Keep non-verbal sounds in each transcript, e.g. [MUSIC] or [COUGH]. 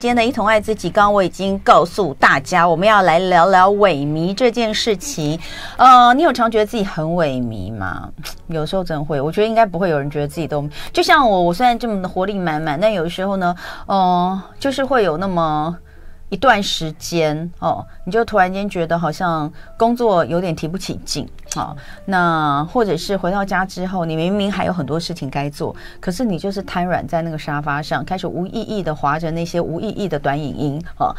今天的一同爱自己，刚刚我已经告诉大家，我们要来聊聊萎靡这件事情。呃，你有常觉得自己很萎靡吗？[TSK] 有时候真会，我觉得应该不会有人觉得自己都就像我，我虽然这么的活力满满，但有时候呢，嗯，就是会有那么。一段时间哦，你就突然间觉得好像工作有点提不起劲，好，那或者是回到家之后，你明明还有很多事情该做，可是你就是瘫软在那个沙发上，开始无意义的划着那些无意义的短影音，哦，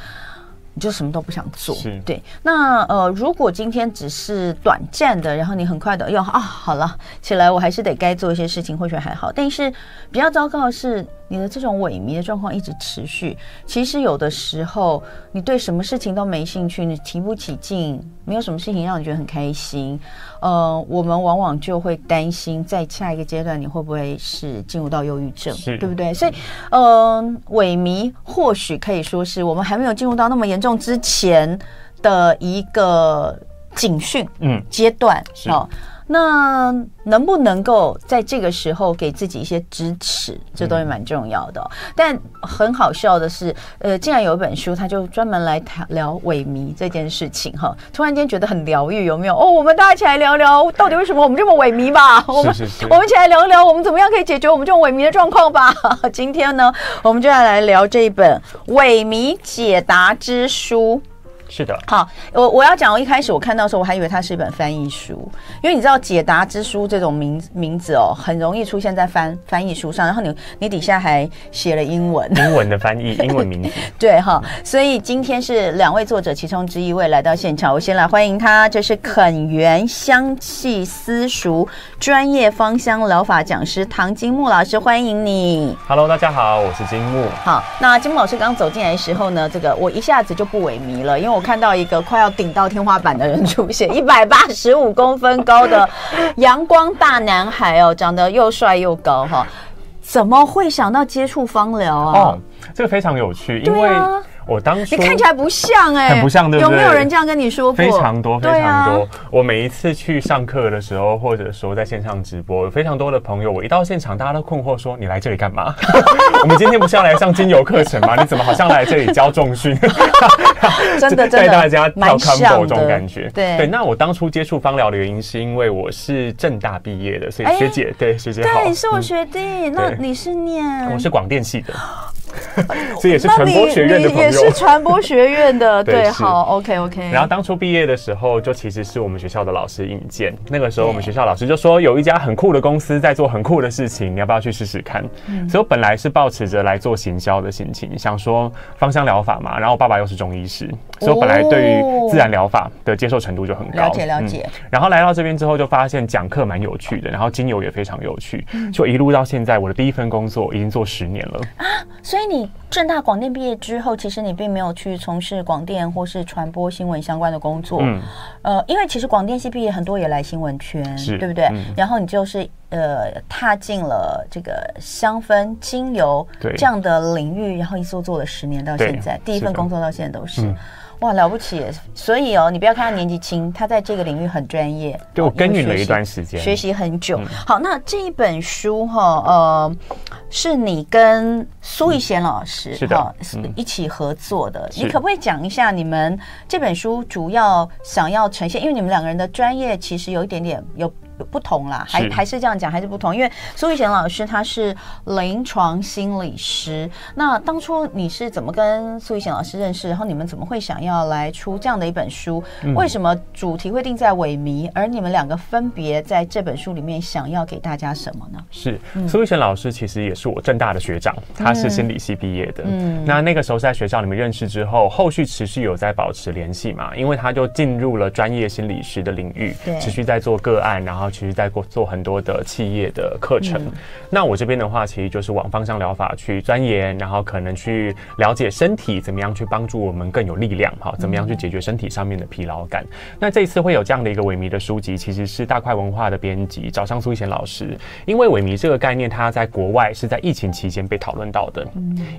你就什么都不想做，对。那呃，如果今天只是短暂的，然后你很快的又啊，好了，起来我还是得该做一些事情，或许还好，但是比较糟糕的是。你的这种萎靡的状况一直持续，其实有的时候你对什么事情都没兴趣，你提不起劲，没有什么事情让你觉得很开心，呃，我们往往就会担心在下一个阶段你会不会是进入到忧郁症，对不对？所以，嗯，萎靡或许可以说是我们还没有进入到那么严重之前的一个警讯，嗯，阶段，哦。那能不能够在这个时候给自己一些支持，这东西蛮重要的。但很好笑的是，呃，竟然有一本书，他就专门来谈聊萎靡这件事情哈。突然间觉得很疗愈，有没有？哦，我们大家一起来聊聊，到底为什么我们这么萎靡吧？[LAUGHS] 我们我们一起来聊聊，我们怎么样可以解决我们这种萎靡的状况吧？[LAUGHS] 今天呢，我们就要来聊这一本《萎靡解答之书》。是的，好，我我要讲，我一开始我看到的时候，我还以为它是一本翻译书，因为你知道“解答之书”这种名名字哦，很容易出现在翻翻译书上，然后你你底下还写了英文，英文的翻译，英文名字，[LAUGHS] 对哈，所以今天是两位作者其中之一位来到现场，我先来欢迎他，这是肯源香气私塾专业芳香疗法讲师唐金木老师，欢迎你。Hello，大家好，我是金木。好，那金木老师刚走进来的时候呢，这个我一下子就不萎靡了，因为我。我看到一个快要顶到天花板的人出现，[LAUGHS] 一百八十五公分高的阳光大男孩哦，长得又帅又高哈，怎么会想到接触芳疗啊？这个非常有趣，因为。我当初你看起来不像哎，很不像，对不对？有没有人这样跟你说过？非常多，非常多。我每一次去上课的时候，或者说在线上直播，有非常多的朋友，我一到现场，大家都困惑说：“你来这里干嘛？” [LAUGHS] 我们今天不是要来上精油课程吗？你怎么好像来这里教重训？[LAUGHS] [LAUGHS] 真的，带大家跳 combo 这种感觉。对对。那我当初接触芳疗的原因，是因为我是正大毕业的，所以学姐对学姐好，对，是我学弟。那你是念？我是广电系的。[GASPS] [LAUGHS] 这也是传播学院的朋友，也是传播学院的，[LAUGHS] 对，好，OK OK。然后当初毕业的时候，就其实是我们学校的老师引荐。那个时候我们学校老师就说，有一家很酷的公司在做很酷的事情，你要不要去试试看？所以我本来是抱持着来做行销的心情，想说芳香疗法嘛。然后我爸爸又是中医师，所以我本来对于自然疗法的接受程度就很高。了解了解。然后来到这边之后，就发现讲课蛮有趣的，然后精油也非常有趣，就一路到现在，我的第一份工作已经做十年了啊。所以你正大广电毕业之后，其实你并没有去从事广电或是传播新闻相关的工作。嗯，呃，因为其实广电系毕业很多也来新闻圈，对不对？然后你就是呃踏进了这个香氛精油这样的领域，然后一做做了十年到现在，第一份工作到现在都是。哇，了不起！所以哦，你不要看他年纪轻，他在这个领域很专业。对我耕耘了一段时间，学习很久。好，那这一本书哈，呃，是你跟苏逸贤老师是的，一起合作的。你可不可以讲一下你们这本书主要想要呈现？因为你们两个人的专业其实有一点点有。不同啦，还还是这样讲，还是不同。因为苏玉贤老师他是临床心理师，那当初你是怎么跟苏玉贤老师认识？然后你们怎么会想要来出这样的一本书？为什么主题会定在萎靡？而你们两个分别在这本书里面想要给大家什么呢？是苏玉贤老师其实也是我正大的学长，他是心理系毕业的。嗯，那那个时候在学校里面认识之后，后续持续有在保持联系嘛？因为他就进入了专业心理师的领域，持续在做个案，然后。其实在过做很多的企业的课程，那我这边的话，其实就是往芳香疗法去钻研，然后可能去了解身体怎么样去帮助我们更有力量，哈，怎么样去解决身体上面的疲劳感。那这一次会有这样的一个萎靡的书籍，其实是大块文化的编辑找上苏一贤老师，因为萎靡这个概念，它在国外是在疫情期间被讨论到的。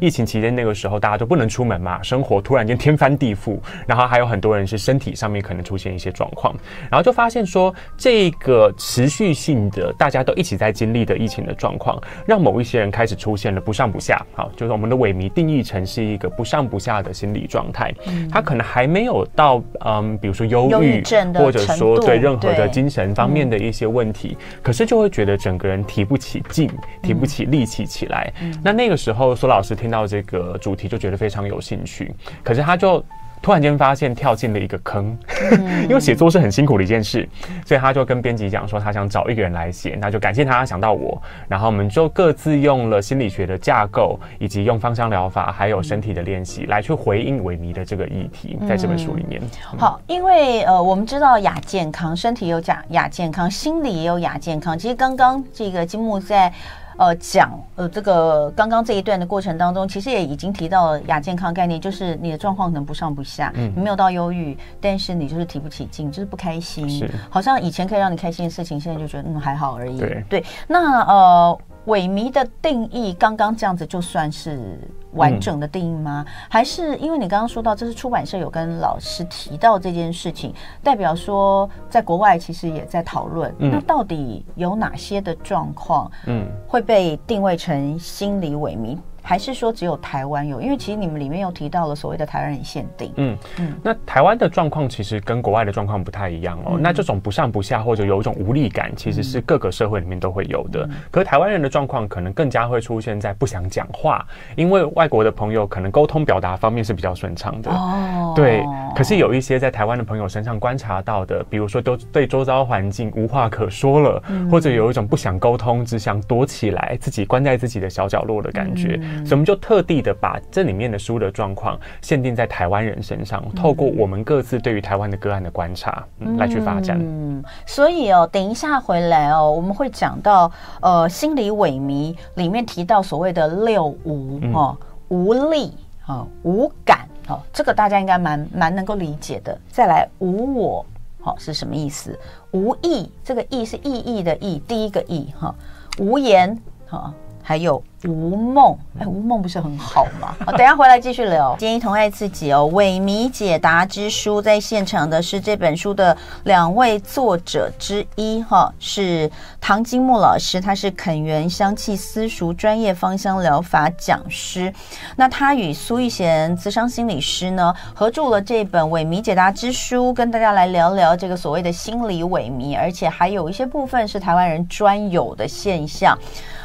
疫情期间那个时候大家都不能出门嘛，生活突然间天翻地覆，然后还有很多人是身体上面可能出现一些状况，然后就发现说这个。持续性的大家都一起在经历的疫情的状况，让某一些人开始出现了不上不下。好，就是我们的萎靡定义成是一个不上不下的心理状态，他可能还没有到嗯，比如说忧郁症或者说对任何的精神方面的一些问题，可是就会觉得整个人提不起劲，提不起力气起来。那那个时候苏老师听到这个主题就觉得非常有兴趣，可是他就。突然间发现跳进了一个坑，[LAUGHS] 因为写作是很辛苦的一件事，所以他就跟编辑讲说，他想找一个人来写，那就感谢他想到我，然后我们就各自用了心理学的架构，以及用芳香疗法，还有身体的练习来去回应萎靡的这个议题，在这本书里面。好，因为呃，我们知道亚健康，身体有亚亚健康，心理也有亚健康。其实刚刚这个金木在。呃，讲呃，这个刚刚这一段的过程当中，其实也已经提到亚健康概念，就是你的状况可能不上不下，嗯，你没有到忧郁，但是你就是提不起劲，就是不开心，是，好像以前可以让你开心的事情，现在就觉得嗯还好而已，对，对，那呃。萎靡的定义，刚刚这样子就算是完整的定义吗？还是因为你刚刚说到，这是出版社有跟老师提到这件事情，代表说在国外其实也在讨论。那到底有哪些的状况，嗯，会被定位成心理萎靡？还是说只有台湾有？因为其实你们里面又提到了所谓的台湾人限定。嗯嗯，那台湾的状况其实跟国外的状况不太一样哦。那这种不上不下或者有一种无力感，其实是各个社会里面都会有的。可是台湾人的状况可能更加会出现在不想讲话，因为外国的朋友可能沟通表达方面是比较顺畅的。哦，对。可是有一些在台湾的朋友身上观察到的，比如说都对周遭环境无话可说了，或者有一种不想沟通，只想躲起来，自己关在自己的小角落的感觉。所以我们就特地的把这里面的书的状况限定在台湾人身上，透过我们各自对于台湾的个案的观察来去发展。嗯，所以哦，等一下回来哦，我们会讲到呃心理萎靡里面提到所谓的六无哦，无力啊，无感哦，这个大家应该蛮蛮能够理解的。再来无我，好是什么意思？无意，这个意是意义的意，第一个意哈，无言哈。还有吴梦，哎，吴梦不是很好吗？好，[LAUGHS] 等下回来继续聊。今天同爱自己哦，萎靡解答之书，在现场的是这本书的两位作者之一哈，是唐金木老师，他是肯源香气私塾专业芳香疗法讲师。那他与苏玉贤资商心理师呢，合著了这本萎靡解答之书，跟大家来聊聊这个所谓的心理萎靡，而且还有一些部分是台湾人专有的现象。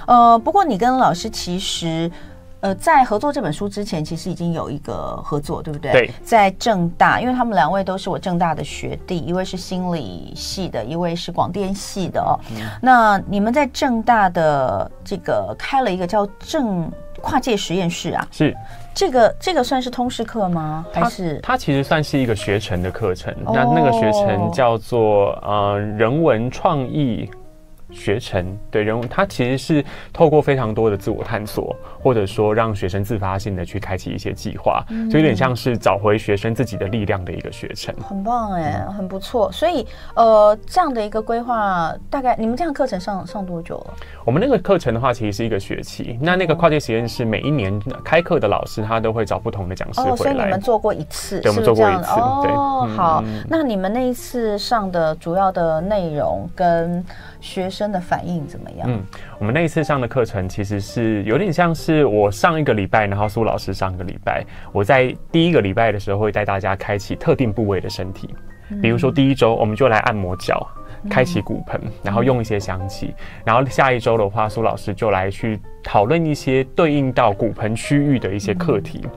呃，不过你跟老师其实，呃，在合作这本书之前，其实已经有一个合作，对不对？对，在正大，因为他们两位都是我正大的学弟，一位是心理系的，一位是广电系的哦。那你们在正大的这个开了一个叫正跨界实验室啊？是，这个这个算是通识课吗？还是它其实算是一个学程的课程？那那个学程叫做呃人文创意。学成对人物，他其实是透过非常多的自我探索，或者说让学生自发性的去开启一些计划，就有点像是找回学生自己的力量的一个学程。很棒哎，很不错。所以呃，这样的一个规划，大概你们这样课程上上多久了？我们那个课程的话，其实是一个学期。那那个跨界实验室每一年开课的老师，他都会找不同的讲师回来。所以你们做过一次，对，我们做过一次。哦，好。那你们那一次上的主要的内容跟学生的反应怎么样？嗯，我们那一次上的课程其实是有点像是我上一个礼拜，然后苏老师上一个礼拜。我在第一个礼拜的时候会带大家开启特定部位的身体，比如说第一周我们就来按摩脚。开启骨盆，然后用一些香气，然后下一周的话，苏老师就来去讨论一些对应到骨盆区域的一些课题。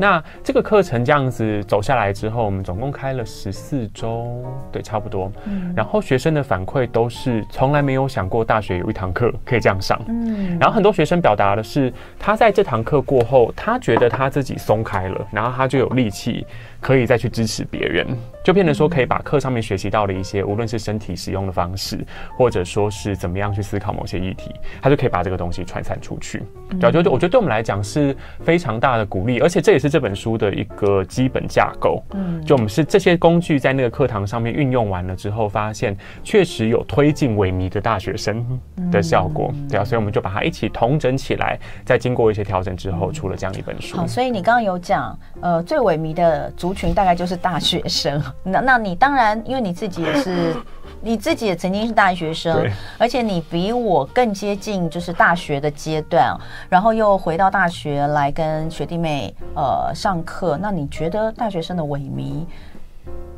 那这个课程这样子走下来之后，我们总共开了十四周，对，差不多。然后学生的反馈都是从来没有想过大学有一堂课可以这样上。嗯，然后很多学生表达的是，他在这堂课过后，他觉得他自己松开了，然后他就有力气。可以再去支持别人，就变成说可以把课上面学习到的一些，无论是身体使用的方式，或者说是怎么样去思考某些议题，他就可以把这个东西传散出去。对，就我觉得对我们来讲是非常大的鼓励，而且这也是这本书的一个基本架构。嗯，就我们是这些工具在那个课堂上面运用完了之后，发现确实有推进萎靡的大学生的效果。对啊，所以我们就把它一起统整起来，在经过一些调整之后，出了这样一本书。好，所以你刚刚有讲，呃，最萎靡的族。群大概就是大学生，那那你当然，因为你自己也是你自己也曾经是大学生，而且你比我更接近就是大学的阶段，然后又回到大学来跟学弟妹呃上课。那你觉得大学生的萎靡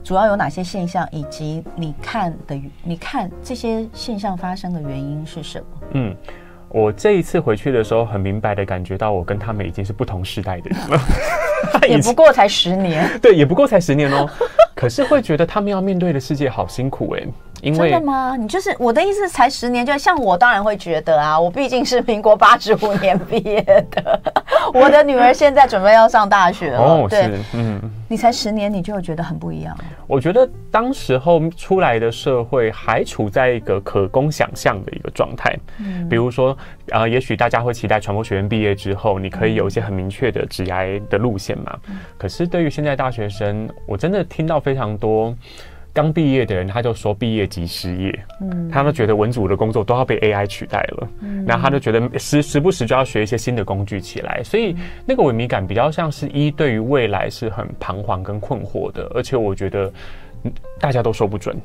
主要有哪些现象，以及你看的你看这些现象发生的原因是什么？嗯。我这一次回去的时候，很明白的感觉到，我跟他们已经是不同时代的人了。[LAUGHS] 也不过才十年，[LAUGHS] 对，也不过才十年哦。[LAUGHS] 可是会觉得他们要面对的世界好辛苦哎。因为真的吗？你就是我的意思，才十年，就像我当然会觉得啊，我毕竟是民国八十五年毕业的，[LAUGHS] 我的女儿现在准备要上大学了。哦，是，嗯，你才十年，你就觉得很不一样。我觉得当时候出来的社会还处在一个可供想象的一个状态，嗯，比如说，呃，也许大家会期待传播学院毕业之后，你可以有一些很明确的职业的路线嘛。可是对于现在大学生，我真的听到非常多。刚毕业的人，他就说毕业即失业，嗯，他们觉得文组的工作都要被 AI 取代了，嗯，然后他就觉得时时不时就要学一些新的工具起来，所以那个萎靡感比较像是一对于未来是很彷徨跟困惑的，而且我觉得大家都说不准。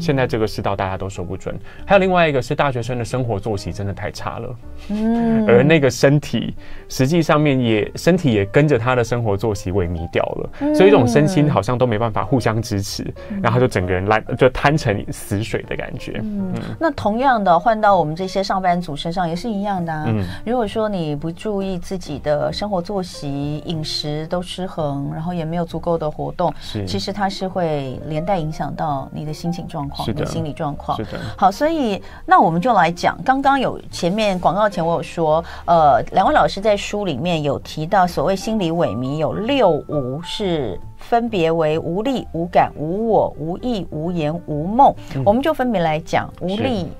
现在这个世道大家都说不准，还有另外一个是大学生的生活作息真的太差了，嗯，而那个身体实际上面也身体也跟着他的生活作息萎靡掉了，所以这种身心好像都没办法互相支持，然后就整个人烂就瘫成死水的感觉。嗯，那同样的换到我们这些上班族身上也是一样的。嗯，如果说你不注意自己的生活作息、饮食都失衡，然后也没有足够的活动，是。其实它是会连带影响到你的心情状。状况的心理状况是的，好，所以那我们就来讲，刚刚有前面广告前我有说，呃，两位老师在书里面有提到，所谓心理萎靡有六无，是分别为无力、无感、无我、无意、无言、无梦，我们就分别来讲无力。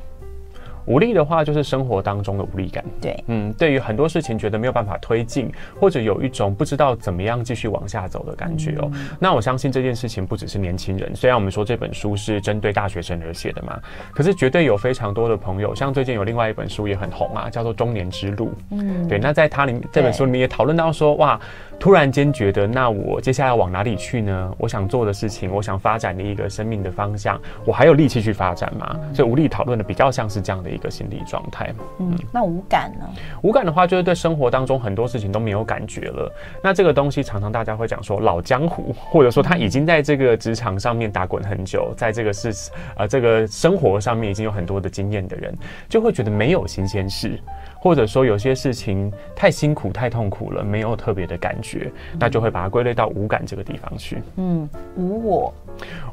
无力的话，就是生活当中的无力感。对，嗯，对于很多事情觉得没有办法推进，或者有一种不知道怎么样继续往下走的感觉哦。那我相信这件事情不只是年轻人，虽然我们说这本书是针对大学生而写的嘛，可是绝对有非常多的朋友，像最近有另外一本书也很红啊，叫做《中年之路》。嗯，对，那在它里这本书里面也讨论到说，哇。突然间觉得，那我接下来往哪里去呢？我想做的事情，我想发展的一个生命的方向，我还有力气去发展吗？所以无力讨论的比较像是这样的一个心理状态。嗯，那无感呢？无感的话，就是对生活当中很多事情都没有感觉了。那这个东西常常大家会讲说老江湖，[LAUGHS] 或者说他已经在这个职场上面打滚很久，在这个是呃这个生活上面已经有很多的经验的人，就会觉得没有新鲜事。或者说有些事情太辛苦、太痛苦了，没有特别的感觉，那就会把它归类到无感这个地方去。嗯，无我，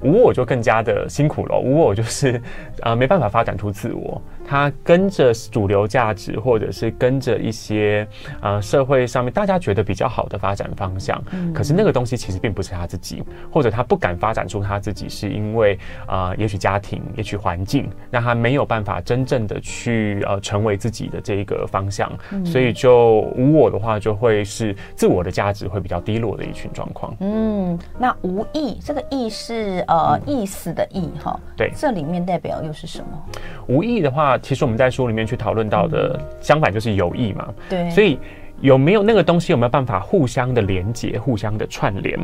无我就更加的辛苦了。无我就是，呃，没办法发展出自我。他跟着主流价值，或者是跟着一些呃社会上面大家觉得比较好的发展方向，可是那个东西其实并不是他自己，或者他不敢发展出他自己，是因为啊，也许家庭，也许环境，让他没有办法真正的去呃成为自己的这一个方向，所以就无我的话，就会是自我的价值会比较低落的一群状况。嗯，那无意这个意是呃意思的意哈，对，这里面代表又是什么？无意的话。其实我们在书里面去讨论到的，相反就是友谊嘛。对，所以有没有那个东西，有没有办法互相的连接、互相的串联？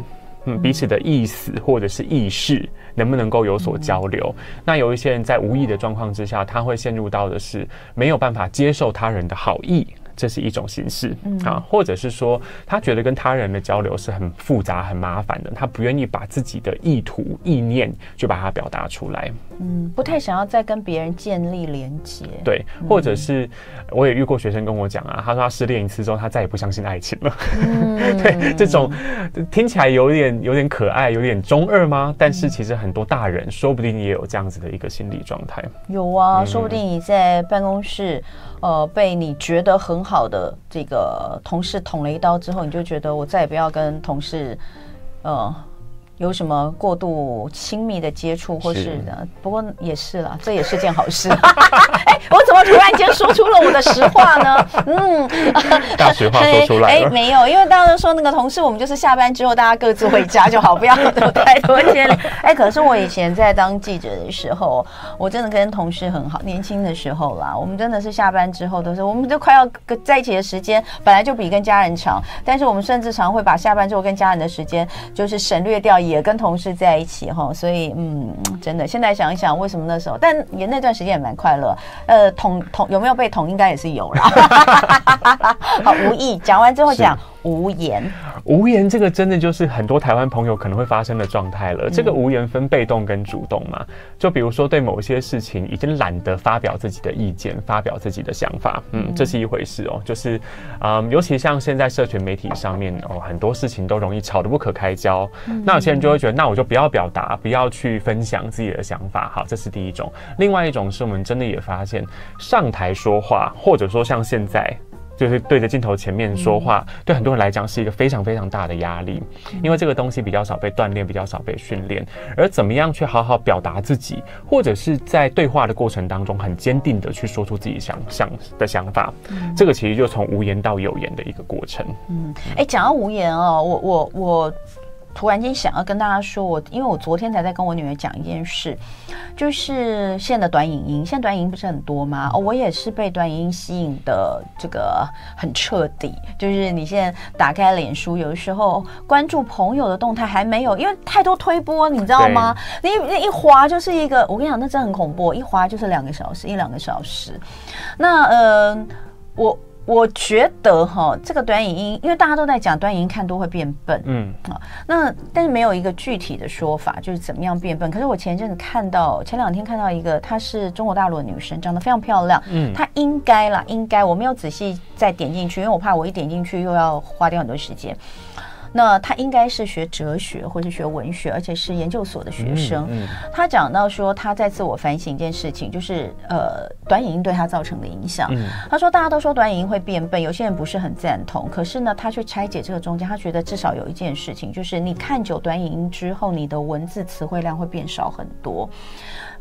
嗯，彼此的意思或者是意识，能不能够有所交流？那有一些人在无意的状况之下，他会陷入到的是没有办法接受他人的好意。这是一种形式啊，或者是说，他觉得跟他人的交流是很复杂、很麻烦的，他不愿意把自己的意图、意念就把它表达出来。嗯，不太想要再跟别人建立连接。对，或者是我也遇过学生跟我讲啊，他说他失恋一次之后，他再也不相信爱情了。[LAUGHS] 对，这种听起来有点有点可爱，有点中二吗？但是其实很多大人说不定也有这样子的一个心理状态。有啊，说不定你在办公室。呃，被你觉得很好的这个同事捅了一刀之后，你就觉得我再也不要跟同事，呃。有什么过度亲密的接触，或是的，不过也是啦，这也是件好事。[LAUGHS] 哎，我怎么突然间说出了我的实话呢？嗯，[LAUGHS] 大实话说出来了。[LAUGHS] 哎，没有，因为大家都说那个同事，我们就是下班之后大家各自回家就好，不要有太多牵连。哎，可是我以前在当记者的时候，我真的跟同事很好，年轻的时候啦，我们真的是下班之后都是，我们都快要在一起的时间本来就比跟家人长，但是我们甚至常会把下班之后跟家人的时间就是省略掉一。也跟同事在一起哈，所以嗯，真的，现在想一想，为什么那时候，但也那段时间也蛮快乐。呃，捅捅有没有被捅，应该也是有啦。[LAUGHS] 好，无意讲完之后讲无言。无言这个真的就是很多台湾朋友可能会发生的状态了。这个无言分被动跟主动嘛，就比如说对某些事情已经懒得发表自己的意见，发表自己的想法，嗯，这是一回事哦。就是，嗯，尤其像现在社群媒体上面哦，很多事情都容易吵得不可开交。那有些人就会觉得，那我就不要表达，不要去分享自己的想法。好，这是第一种。另外一种是我们真的也发现，上台说话，或者说像现在。就是对着镜头前面说话，对很多人来讲是一个非常非常大的压力，因为这个东西比较少被锻炼，比较少被训练。而怎么样去好好表达自己，或者是在对话的过程当中很坚定的去说出自己想想的想法，这个其实就从无言到有言的一个过程。嗯，哎，讲到无言哦，我我我。突然间想要跟大家说，我因为我昨天才在跟我女儿讲一件事，就是现在的短影音，现在短影音不是很多吗？哦，我也是被短影音吸引的，这个很彻底。就是你现在打开脸书，有的时候关注朋友的动态还没有，因为太多推播，你知道吗？你一滑就是一个，我跟你讲，那真的很恐怖，一滑就是两个小时，一两个小时。那呃，我。我觉得哈，这个短影音，因为大家都在讲短影音看多会变笨，嗯啊，那但是没有一个具体的说法，就是怎么样变笨。可是我前一阵子看到，前两天看到一个，她是中国大陆的女生，长得非常漂亮，嗯，她应该啦，应该我没有仔细再点进去，因为我怕我一点进去又要花掉很多时间。那他应该是学哲学或者学文学，而且是研究所的学生。他讲到说他在自我反省一件事情，就是呃短影音对他造成的影响。他说大家都说短影音会变笨，有些人不是很赞同。可是呢，他去拆解这个中间，他觉得至少有一件事情，就是你看久短影音之后，你的文字词汇量会变少很多。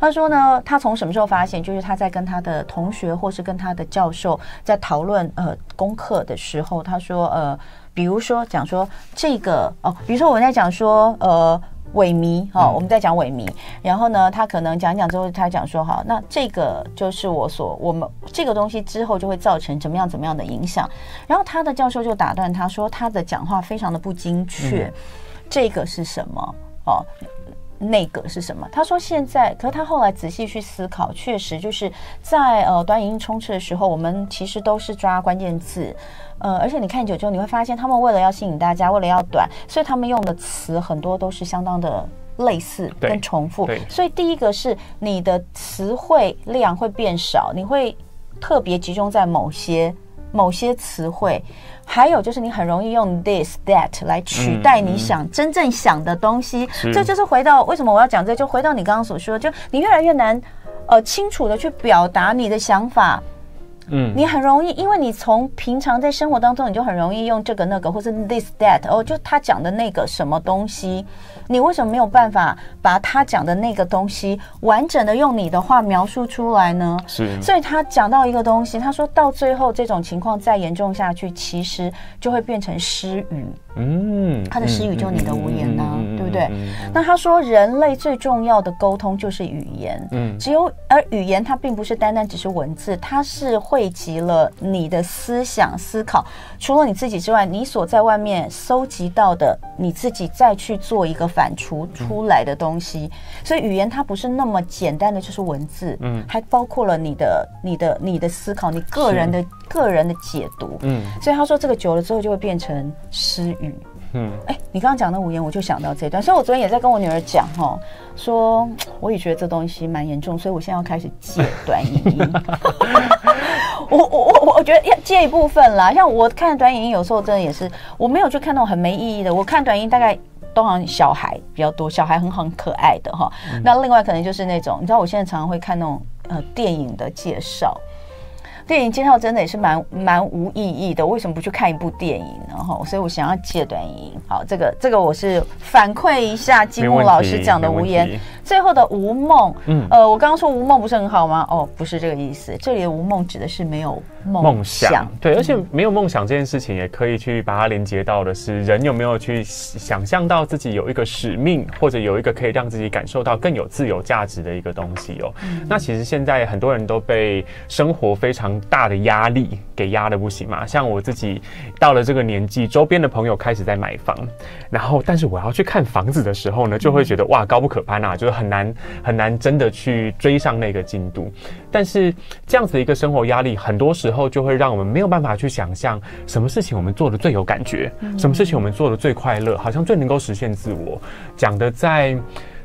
他说呢，他从什么时候发现？就是他在跟他的同学或是跟他的教授在讨论呃功课的时候，他说呃。比如说讲说这个哦，比如说我们在讲说呃萎靡哈，我们在讲萎靡，然后呢，他可能讲讲之后，他讲说好，那这个就是我所我们这个东西之后就会造成怎么样怎么样的影响，然后他的教授就打断他说他的讲话非常的不精确，这个是什么？哦？那个是什么？他说现在，可是他后来仔细去思考，确实就是在呃短影音冲刺的时候，我们其实都是抓关键字。呃，而且你看久之后，你会发现他们为了要吸引大家，为了要短，所以他们用的词很多都是相当的类似跟重复。所以第一个是你的词汇量会变少，你会特别集中在某些某些词汇。还有就是你很容易用 this that 来取代你想真正想的东西。这就是回到为什么我要讲这，就回到你刚刚所说，就你越来越难呃清楚的去表达你的想法。嗯，你很容易，因为你从平常在生活当中，你就很容易用这个那个，或是 this that，哦，就他讲的那个什么东西，你为什么没有办法把他讲的那个东西完整的用你的话描述出来呢？是，所以他讲到一个东西，他说到最后这种情况再严重下去，其实就会变成失语。嗯，他的失语就你的无言呢，对不对？那他说人类最重要的沟通就是语言，嗯，只有而语言它并不是单单只是文字，它是汇集了你的思想思考，除了你自己之外，你所在外面搜集到的，你自己再去做一个反刍出来的东西。所以语言它不是那么简单的就是文字，嗯，还包括了你的你的你的思考，你个人的。个人的解读，嗯，所以他说这个久了之后就会变成失语，嗯，哎，你刚刚讲的五言，我就想到这段，所以我昨天也在跟我女儿讲哈，说我也觉得这东西蛮严重，所以我现在要开始戒短影音。[LAUGHS] 我我我我我觉得要戒一部分啦，像我看短影音有时候真的也是，我没有去看那种很没意义的，我看短音大概都好像小孩比较多，小孩很很可爱的哈。那另外可能就是那种，你知道我现在常常会看那种呃电影的介绍。电影介绍真的也是蛮蛮无意义的，为什么不去看一部电影呢？哈，所以我想要借短影。好，这个这个我是反馈一下金木老师讲的无言，最后的无梦，嗯，呃，我刚刚说无梦不是很好吗？哦，不是这个意思，这里的无梦指的是没有梦想。对，而且没有梦想这件事情，也可以去把它连接到的是，人有没有去想象到自己有一个使命，或者有一个可以让自己感受到更有自由价值的一个东西哦。那其实现在很多人都被生活非常大的压力给压的不行嘛。像我自己到了这个年纪，周边的朋友开始在买房，然后但是我要去看房子的时候呢，就会觉得哇，高不可攀啊，就是很难很难真的去追上那个进度。但是这样子的一个生活压力，很多时候就会让我们没有办法去想象什么事情我们做的最有感觉，什么事情我们做的最快乐，好像最能够实现自我。讲的在。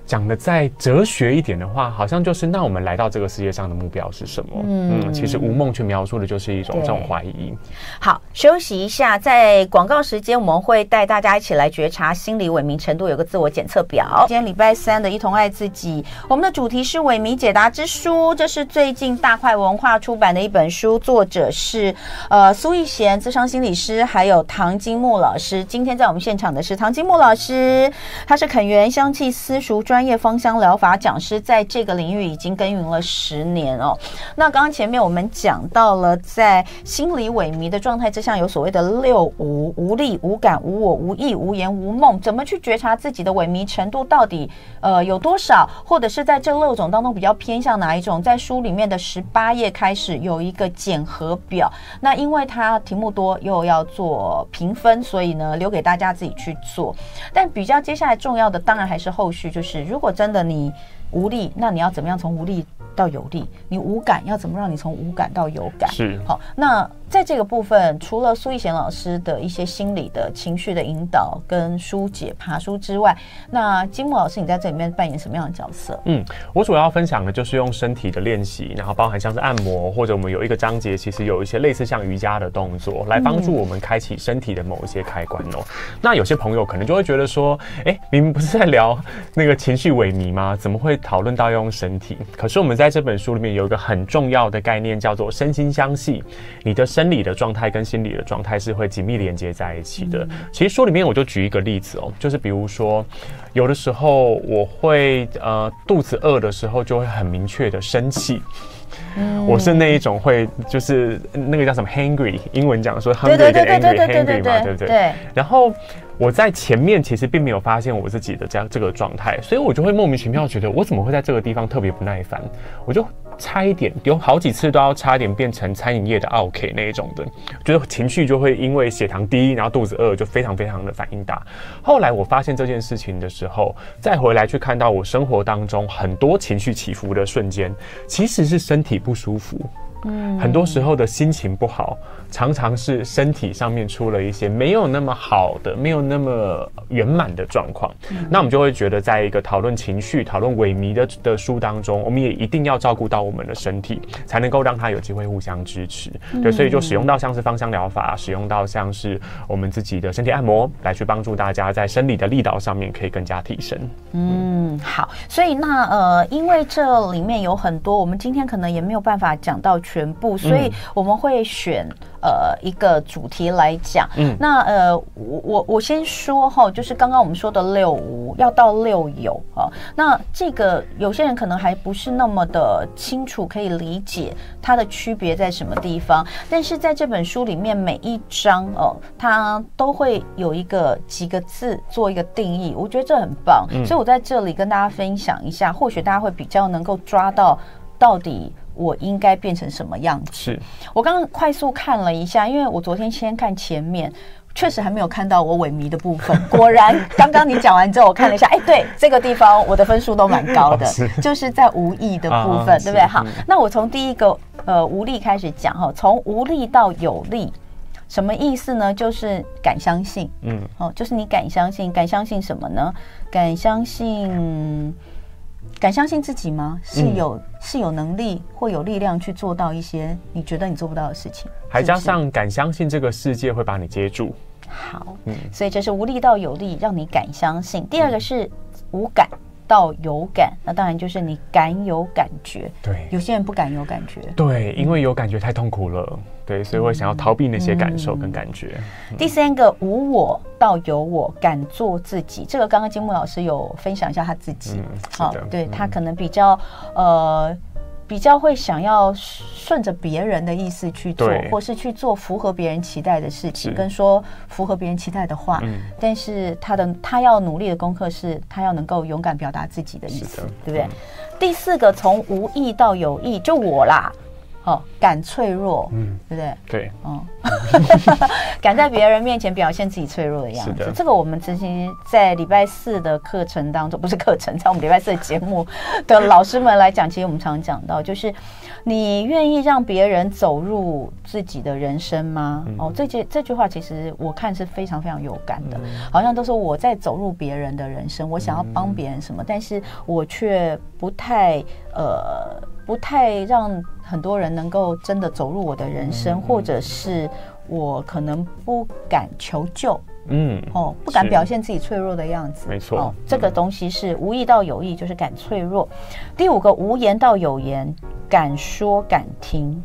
讲的再哲学一点的话，好像就是那我们来到这个世界上的目标是什么？嗯，其实吴梦却描述的就是一种这种怀疑。好，休息一下，在广告时间，我们会带大家一起来觉察心理萎靡程度，有个自我检测表。今天礼拜三的一同爱自己，我们的主题是萎靡解答之书，这是最近大块文化出版的一本书，作者是呃苏逸贤，智商心理师，还有唐金木老师。今天在我们现场的是唐金木老师，他是肯源香气私塾专。专业芳香疗法讲师，在这个领域已经耕耘了十年哦。那刚刚前面我们讲到了，在心理萎靡的状态之下，有所谓的六无：无力、无感、无我、无意、无言、无梦。怎么去觉察自己的萎靡程度到底呃有多少，或者是在这六种当中比较偏向哪一种？在书里面的十八页开始有一个检核表。那因为它题目多，又要做评分，所以呢留给大家自己去做。但比较接下来重要的，当然还是后续就是。如果真的你无力，那你要怎么样从无力到有力？你无感要怎么让你从无感到有感？是好那。在这个部分，除了苏逸贤老师的一些心理的情绪的引导跟疏解爬书之外，那金木老师，你在这里面扮演什么样的角色？嗯，我主要分享的就是用身体的练习，然后包含像是按摩，或者我们有一个章节，其实有一些类似像瑜伽的动作，来帮助我们开启身体的某一些开关哦。那有些朋友可能就会觉得说，哎，明明不是在聊那个情绪萎靡吗？怎么会讨论到要用身体？可是我们在这本书里面有一个很重要的概念，叫做身心相系，你的。生理的状态跟心理的状态是会紧密连接在一起的。其实书里面我就举一个例子哦，就是比如说，有的时候我会呃肚子饿的时候就会很明确的生气。我是那一种会就是那个叫什么 hungry，英文讲说 hungry 跟 angry hungry 嘛，对不对？对。然后我在前面其实并没有发现我自己的这样这个状态，所以我就会莫名其妙觉得我怎么会在这个地方特别不耐烦，我就。差一点，有好几次都要差一点变成餐饮业的 OK 那一种的，就是情绪就会因为血糖低，然后肚子饿，就非常非常的反应大。后来我发现这件事情的时候，再回来去看到我生活当中很多情绪起伏的瞬间，其实是身体不舒服。嗯，很多时候的心情不好，常常是身体上面出了一些没有那么好的、没有那么圆满的状况。那我们就会觉得，在一个讨论情绪、讨论萎靡的的书当中，我们也一定要照顾到我们的身体，才能够让它有机会互相支持。对，所以就使用到像是芳香疗法，使用到像是我们自己的身体按摩，来去帮助大家在生理的力道上面可以更加提升。嗯，好。所以那呃，因为这里面有很多，我们今天可能也没有办法讲到。全部，所以我们会选呃一个主题来讲。嗯，那呃，我我我先说哈，就是刚刚我们说的六无要到六有啊。那这个有些人可能还不是那么的清楚，可以理解它的区别在什么地方。但是在这本书里面，每一章哦，它都会有一个几个字做一个定义，我觉得这很棒。所以我在这里跟大家分享一下，或许大家会比较能够抓到到底。我应该变成什么样子？是我刚刚快速看了一下，因为我昨天先看前面，确实还没有看到我萎靡的部分。[LAUGHS] 果然，刚刚你讲完之后，我看了一下，哎，对，这个地方我的分数都蛮高的，[LAUGHS] 就是在无意的部分，对不对？好，那我从第一个呃无力开始讲哈，从无力到有力，什么意思呢？就是敢相信，嗯，哦，就是你敢相信，敢相信什么呢？敢相信。敢相信自己吗？是有是有能力或有力量去做到一些你觉得你做不到的事情，还加上敢相信这个世界会把你接住。好，嗯，所以这是无力到有力，让你敢相信。第二个是无感，到有感，那当然就是你敢有感觉。对，有些人不敢有感觉。对，因为有感觉太痛苦了，对，所以会想要逃避那些感受跟感觉。第三个无我到有我，敢做自己。这个刚刚金木老师有分享一下他自己，好，对他可能比较呃。比较会想要顺着别人的意思去做，或是去做符合别人期待的事情，跟说符合别人期待的话。但是他的他要努力的功课是，他要能够勇敢表达自己的意思，对不对？第四个，从无意到有意，就我啦。哦，敢脆弱，嗯，对不对？对，嗯，[LAUGHS] 敢在别人面前表现自己脆弱的样子，这个我们曾经在礼拜四的课程当中，不是课程，在我们礼拜四的节目的老师们来讲，其实我们常常讲到，就是你愿意让别人走入自己的人生吗？哦，这句这句话其实我看是非常非常有感的，好像都是我在走入别人的人生，我想要帮别人什么，但是我却不太呃。不太让很多人能够真的走入我的人生，或者是我可能不敢求救，嗯，哦，不敢表现自己脆弱的样子，没错，这个东西是无意到有意，就是敢脆弱。第五个无言到有言，敢说敢听，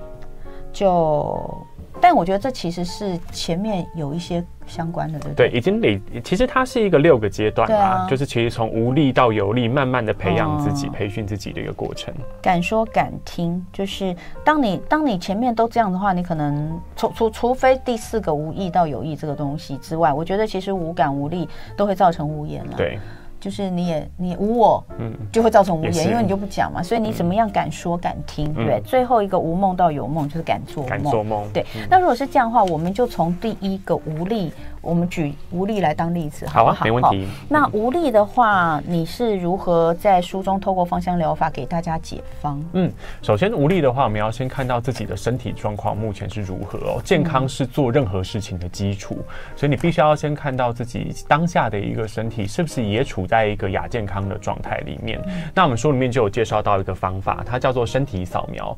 就。但我觉得这其实是前面有一些相关的，对对，已经累，其实它是一个六个阶段啊，就是其实从无力到有力，慢慢的培养自己、培训自己的一个过程。敢说敢听，就是当你当你前面都这样的话，你可能除除除非第四个无意到有意这个东西之外，我觉得其实无感无力都会造成无言了。对。就是你也你无我，嗯，就会造成无言，因为你就不讲嘛，所以你怎么样敢说敢听，对，最后一个无梦到有梦就是敢做梦，敢做梦，对。那如果是这样的话，我们就从第一个无力。我们举无力来当例子，好啊，没问题。那无力的话，你是如何在书中透过芳香疗法给大家解方？嗯，首先无力的话，我们要先看到自己的身体状况目前是如何哦。健康是做任何事情的基础，所以你必须要先看到自己当下的一个身体是不是也处在一个亚健康的状态里面。那我们书里面就有介绍到一个方法，它叫做身体扫描。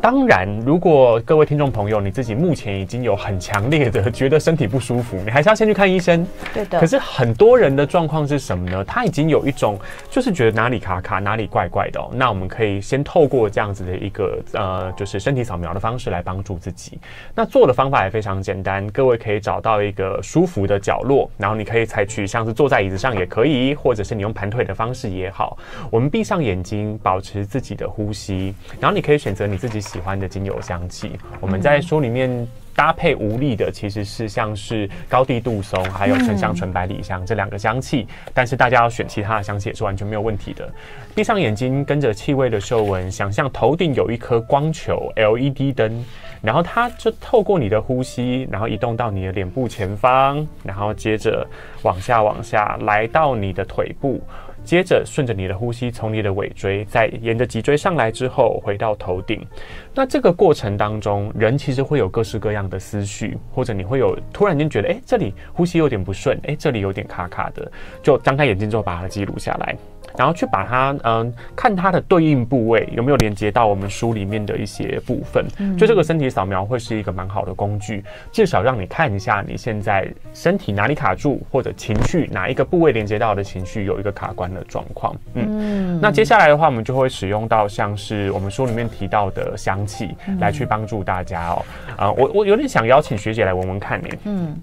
当然，如果各位听众朋友你自己目前已经有很强烈的觉得身体不舒服，你还是要先去看医生。对的。可是很多人的状况是什么呢？他已经有一种就是觉得哪里卡卡，哪里怪怪的。那我们可以先透过这样子的一个呃，就是身体扫描的方式来帮助自己。那做的方法也非常简单，各位可以找到一个舒服的角落，然后你可以采取像是坐在椅子上也可以，或者是你用盘腿的方式也好。我们闭上眼睛，保持自己的呼吸，然后你可以选择你自己。喜欢的精油香气，我们在书里面搭配无力的，其实是像是高地杜松，还有沉香纯百里香这两个香气。但是大家要选其他的香气也是完全没有问题的。闭上眼睛，跟着气味的嗅闻，想象头顶有一颗光球 LED 灯，然后它就透过你的呼吸，然后移动到你的脸部前方，然后接着往下往下来到你的腿部。接着顺着你的呼吸，从你的尾椎，再沿着脊椎上来之后，回到头顶。那这个过程当中，人其实会有各式各样的思绪，或者你会有突然间觉得，哎，这里呼吸有点不顺，哎，这里有点卡卡的，就张开眼睛之后把它记录下来。然后去把它，嗯，看它的对应部位有没有连接到我们书里面的一些部分。就这个身体扫描会是一个蛮好的工具，至少让你看一下你现在身体哪里卡住，或者情绪哪一个部位连接到的情绪有一个卡关的状况。嗯，那接下来的话，我们就会使用到像是我们书里面提到的香气来去帮助大家哦。啊，我我有点想邀请学姐来闻闻看呢。嗯。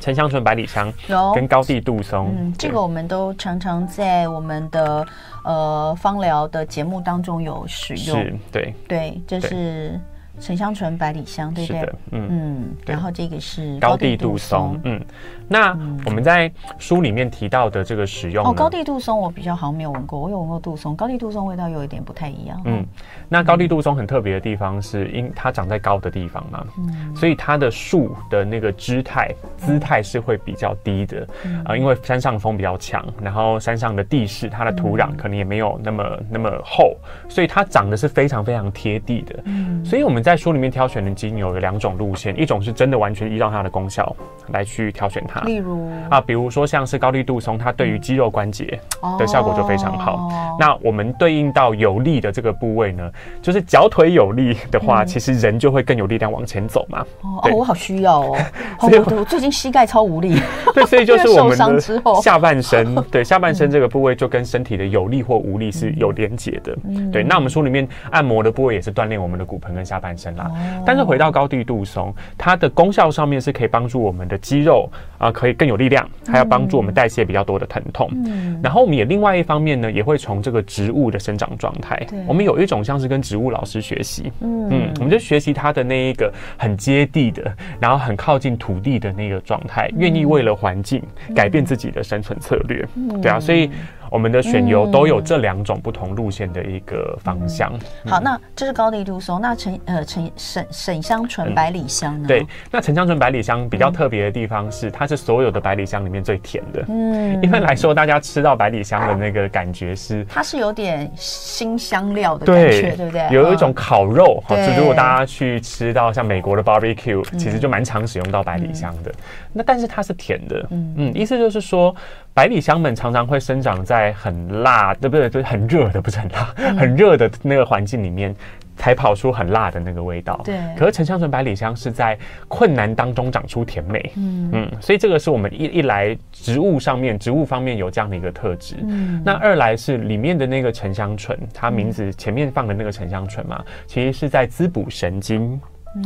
沉香醇、百里香，跟高地杜松，嗯，这个我们都常常在我们的呃芳疗的节目当中有使用，是，对，对，这是。沉香醇、百里香，对不对？嗯嗯，然后这个是高地杜松，嗯。那我们在书里面提到的这个使用，哦，高地杜松我比较好像没有闻过，我有闻过杜松，高地杜松味道有一点不太一样。嗯，那高地杜松很特别的地方是因它长在高的地方嘛，嗯，所以它的树的那个姿态姿态是会比较低的啊，因为山上风比较强，然后山上的地势它的土壤可能也没有那么那么厚，所以它长得是非常非常贴地的。嗯，所以我们。在书里面挑选的精油有两种路线，一种是真的完全依照它的功效来去挑选它，例如啊，比如说像是高丽杜松，它对于肌肉关节的效果就非常好。那我们对应到有力的这个部位呢，就是脚腿有力的话，其实人就会更有力量往前走嘛。哦，我好需要哦，[LAUGHS] 我我最近膝盖超无力。[LAUGHS] 对，所以就是我们的下半身，[LAUGHS] 对下半身这个部位就跟身体的有力或无力是有连结的。对，那我们书里面按摩的部位也是锻炼我们的骨盆跟下半身啦。但是回到高地杜松，它的功效上面是可以帮助我们的肌肉啊，可以更有力量，还要帮助我们代谢比较多的疼痛。嗯，然后我们也另外一方面呢，也会从这个植物的生长状态，我们有一种像是跟植物老师学习，嗯，我们就学习它的那一个很接地的，然后很靠近土地的那个状态，愿意为了环境改变自己的生存策略。对啊，所以。我们的选油都有这两种不同路线的一个方向。好，那这是高地杜松，那沉呃沉沈沈香醇百里香呢？对，那沉香醇百里香比较特别的地方是，它是所有的百里香里面最甜的。嗯，一般来说，大家吃到百里香的那个感觉是，它是有点新香料的感觉，对不对？有一种烤肉，好，就如果大家去吃到像美国的 barbecue，其实就蛮常使用到百里香的。那但是它是甜的，嗯嗯，意思就是说。百里香们常常会生长在很辣，对不对？就是很热的，不是很辣，很热的那个环境里面，才跑出很辣的那个味道。对。可是沉香醇百里香是在困难当中长出甜美。嗯嗯。所以这个是我们一一来植物上面，植物方面有这样的一个特质。嗯。那二来是里面的那个沉香醇，它名字前面放的那个沉香醇嘛，其实是在滋补神经。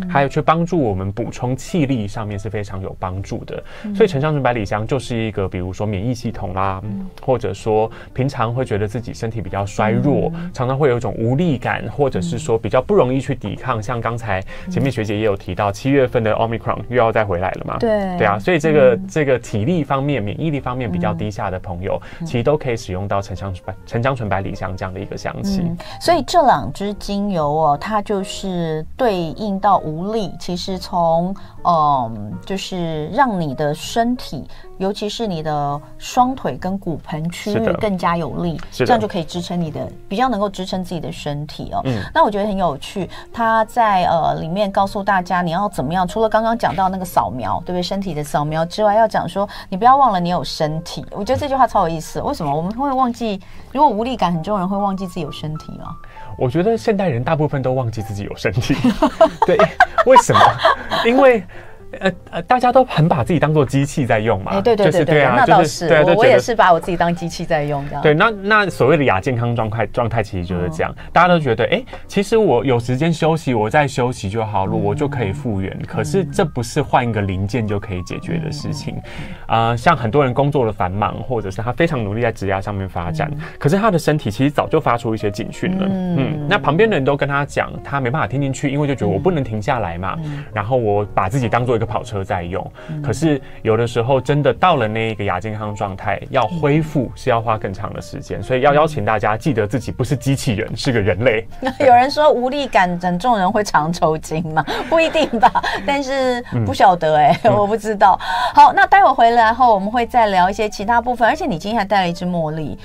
还有去帮助我们补充气力上面是非常有帮助的，所以沉香醇百里香就是一个，比如说免疫系统啦，或者说平常会觉得自己身体比较衰弱，常常会有一种无力感，或者是说比较不容易去抵抗，像刚才前面学姐也有提到，七月份的 Omicron 又要再回来了嘛？对，对啊，所以这个这个体力方面、免疫力方面比较低下的朋友，其实都可以使用到沉香醇沉香醇百里香这样的一个香气。所以这两支精油哦，它就是对应到。无力，其实从嗯，就是让你的身体，尤其是你的双腿跟骨盆区域更加有力，这样就可以支撑你的，比较能够支撑自己的身体哦。嗯，那我觉得很有趣，他在呃里面告诉大家你要怎么样，除了刚刚讲到那个扫描，对不对？身体的扫描之外，要讲说你不要忘了你有身体。我觉得这句话超有意思。为什么我们会忘记？如果无力感很重，人会忘记自己有身体吗？我觉得现代人大部分都忘记自己有身体，[LAUGHS] 对，为什么？因为。呃呃，大家都很把自己当做机器在用嘛，对对对对啊，那倒是，我我也是把我自己当机器在用，这样。对，那那所谓的亚健康状态状态，其实就是这样，大家都觉得，哎，其实我有时间休息，我在休息就好了，我就可以复原。可是这不是换一个零件就可以解决的事情啊。像很多人工作的繁忙，或者是他非常努力在职业上面发展，可是他的身体其实早就发出一些警讯了。嗯，那旁边的人都跟他讲，他没办法听进去，因为就觉得我不能停下来嘛。然后我把自己当做一个跑车在用，可是有的时候真的到了那一个亚健康状态，要恢复是要花更长的时间，所以要邀请大家记得自己不是机器人，是个人类。[LAUGHS] 有人说无力感很重人会常抽筋吗？[LAUGHS] 不一定吧，但是不晓得哎，我不知道。好，那待会回来后我们会再聊一些其他部分，而且你今天还带了一支茉莉。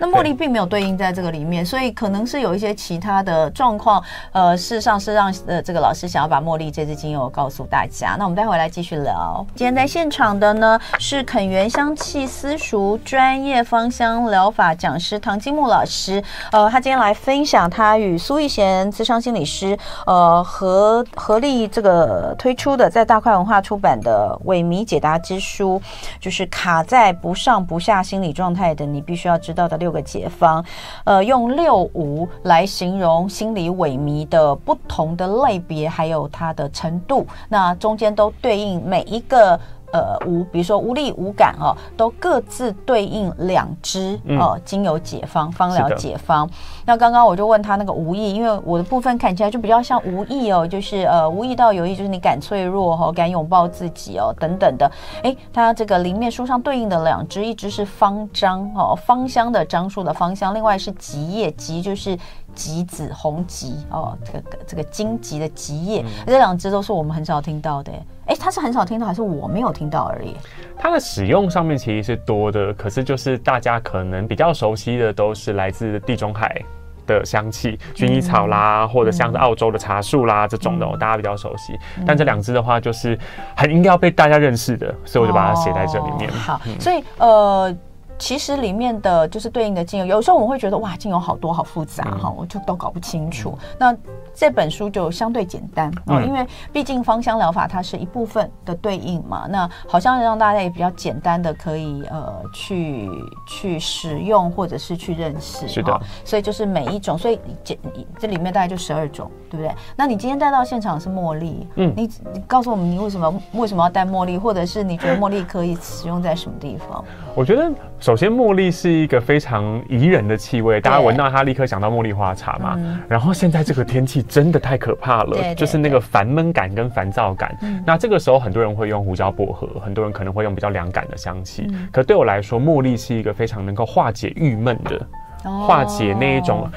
那茉莉并没有对应在这个里面，所以可能是有一些其他的状况。呃，事实上是让呃这个老师想要把茉莉这支精油告诉大家。那我们待会来继续聊。今天在现场的呢是肯源香气私塾专业芳香疗法讲师唐金木老师。呃，他今天来分享他与苏逸贤资商心理师呃合合力这个推出的在大块文化出版的萎靡解答之书，就是卡在不上不下心理状态的你必须要知道的六。个解方，呃，用六五来形容心理萎靡的不同的类别，还有它的程度，那中间都对应每一个。呃，无，比如说无力无感哦，都各自对应两支哦，精油解方、芳疗解方。那刚刚我就问他那个无意，因为我的部分看起来就比较像无意哦，就是呃无意到有意，就是你敢脆弱哈，敢拥抱自己哦，等等的。哎，它这个里面书上对应的两支，一支是芳樟哦，芳香的樟树的芳香，另外是吉叶，吉就是吉子红吉哦，这个这个荆棘的棘叶，这两只都是我们很少听到的。哎，它是很少听到，还是我没有听到而已？它的使用上面其实是多的，可是就是大家可能比较熟悉的都是来自地中海。的香气，薰衣草啦，或者像是澳洲的茶树啦这种的，大家比较熟悉。但这两支的话，就是很应该要被大家认识的，所以我就把它写在这里面。好，所以呃。其实里面的就是对应的精油，有时候我们会觉得哇，精油好多好复杂哈，我就都搞不清楚。那这本书就相对简单啊，因为毕竟芳香疗法它是一部分的对应嘛，那好像让大家也比较简单的可以呃去去使用或者是去认识。是的，所以就是每一种，所以这这里面大概就十二种，对不对？那你今天带到现场是茉莉，嗯，你你告诉我们你为什么为什么要带茉莉，或者是你觉得茉莉可以使用在什么地方？我觉得。首先，茉莉是一个非常宜人的气味，大家闻到它立刻想到茉莉花茶嘛。然后现在这个天气真的太可怕了，就是那个烦闷感跟烦躁感。那这个时候很多人会用胡椒薄荷，很多人可能会用比较凉感的香气。可对我来说，茉莉是一个非常能够化解郁闷的。化解那一种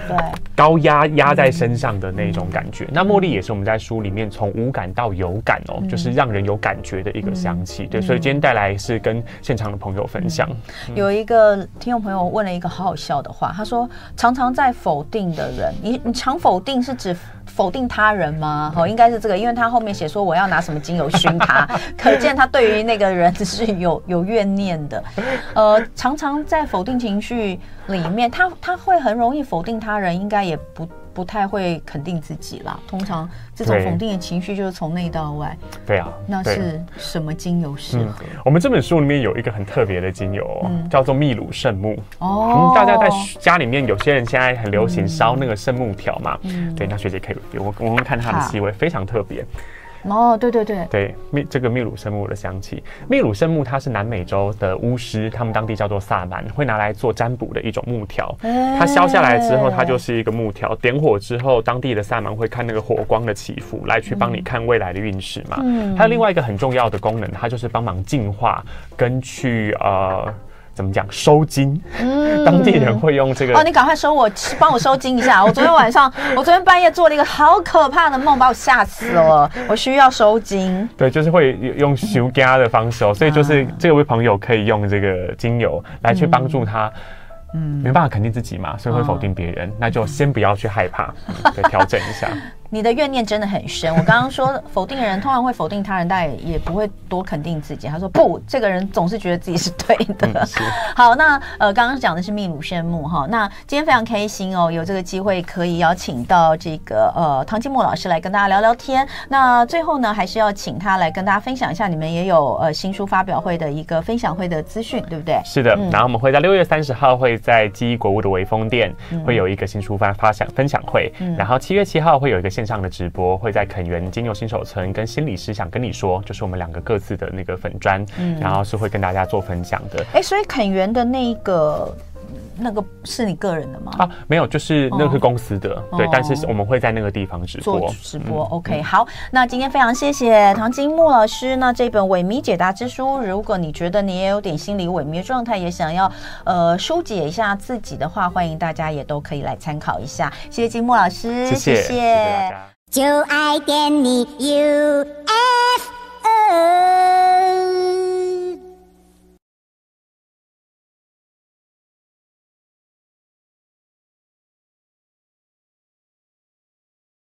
高压压在身上的那种感觉。那茉莉也是我们在书里面从无感到有感哦，就是让人有感觉的一个香气。对，所以今天带来是跟现场的朋友分享。有一个听众朋友问了一个好好笑的话，他说：“常常在否定的人，你你常否定是指？”否定他人吗？哦，应该是这个，因为他后面写说我要拿什么精油熏他，[LAUGHS] 可见他对于那个人是有有怨念的。呃，常常在否定情绪里面，他他会很容易否定他人，应该也不。不太会肯定自己啦。通常这种否定的情绪就是从内到外。对啊，那是什么精油适合？我们这本书里面有一个很特别的精油，叫做秘鲁圣木。哦，大家在家里面有些人现在很流行烧那个圣木条嘛。嗯，对，那学姐可以给我我们看它的气味非常特别。哦，对对对，对秘这个秘鲁圣木的香气，秘鲁圣木它是南美洲的巫师，他们当地叫做萨满，会拿来做占卜的一种木条。它削下来之后，它就是一个木条，点火之后，当地的萨满会看那个火光的起伏，来去帮你看未来的运势嘛。嗯，还有另外一个很重要的功能，它就是帮忙净化跟去呃。怎么讲收金？嗯，当地人会用这个哦。你赶快收我，帮我收金一下。我昨天晚上，[LAUGHS] 我昨天半夜做了一个好可怕的梦，把我吓死了。我需要收金。对，就是会用修家的方式哦。所以就是这位朋友可以用这个精油来去帮助他。嗯，没办法肯定自己嘛，所以会否定别人，那就先不要去害怕，对，调整一下。你的怨念真的很深。我刚刚说否定人通常会否定他人，但也也不会多肯定自己。他说不，这个人总是觉得自己是对的。[LAUGHS] 好，那呃，刚刚讲的是秘鲁圣木哈。那今天非常开心哦，有这个机会可以邀请到这个呃唐金木老师来跟大家聊聊天。那最后呢，还是要请他来跟大家分享一下，你们也有呃新书发表会的一个分享会的资讯，对不对？是的，然后我们会在六月三十号会在记忆国物的微风店会有一个新书发发享分享会，然后七月七号会有一个线。上的直播会在垦源金牛新手村跟心理师想跟你说，就是我们两个各自的那个粉砖，然后是会跟大家做分享的。哎，所以垦源的那个那个是你个人的吗？啊，没有，就是那个是公司的，对。但是我们会在那个地方直播直播。OK，好，那今天非常谢谢唐金木老师。那这本《萎靡解答之书》，如果你觉得你也有点心理萎靡状态，也想要呃疏解一下自己的话，欢迎大家也都可以来参考一下。谢谢金木老师，谢谢，谢谢大家。就爱点你 U。